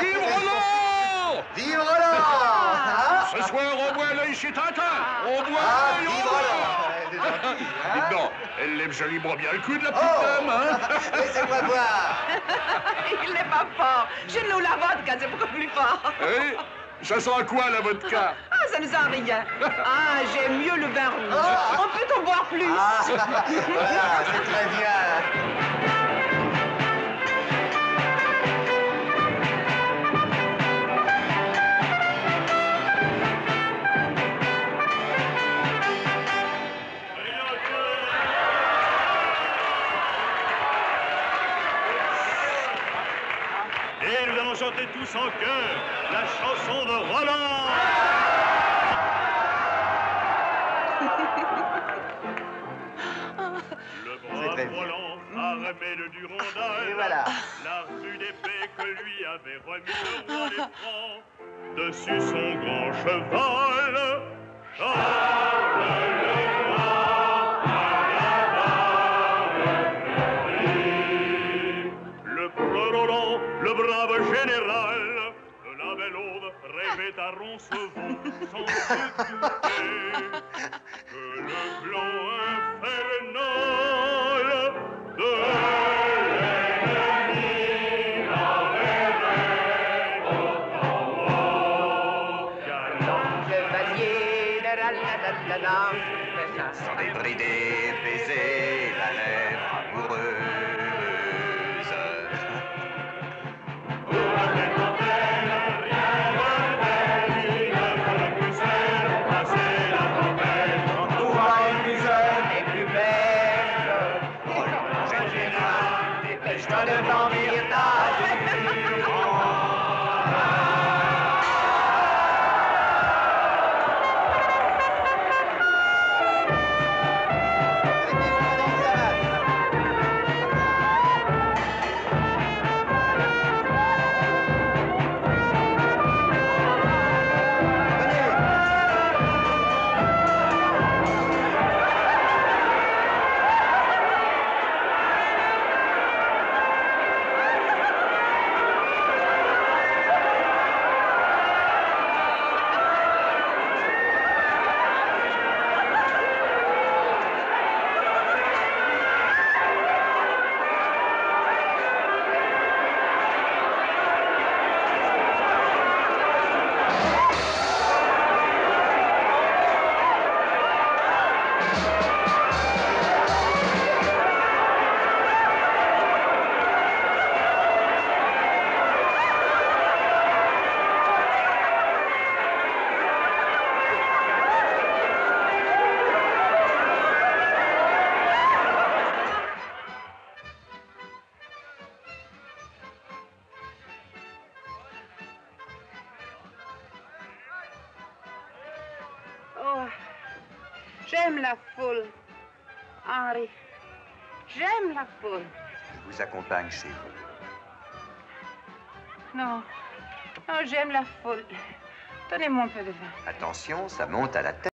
Vive Roland Vive Roland Ce soir, on boit l'œil chez Tintin. Ah. On boit ah, l'œil Vive Roland, ah, Roland. Hein. Dites elle lève joliment bien le cul de la petite oh. dame, hein. Laissez-moi voir. Il n'est pas fort. Je loue la vodka, c'est beaucoup plus fort eh Oui ça sent quoi, la vodka? Ah, ça ne sent rien. Ah, j'aime mieux le vin rouge. Oh. On peut en boire plus. Ah, voilà, c'est très bien. Et nous allons chanter tous en chœur la chanson de Roland. Le brave. Roland a remis le Durandal. Voilà. La rue d'épée que lui avait remis le roi des Francs. Dessus son grand cheval. Le brave général, de la belle aube rêvait à Roncevaux sans se douter que le plan infernal de l'ennemi l'enverrait au Tommy. J'aime la foule. Henri, j'aime la foule. Je vous accompagne chez vous. Non, non, j'aime la foule. Donnez-moi un peu de vin. Attention, ça monte à la tête.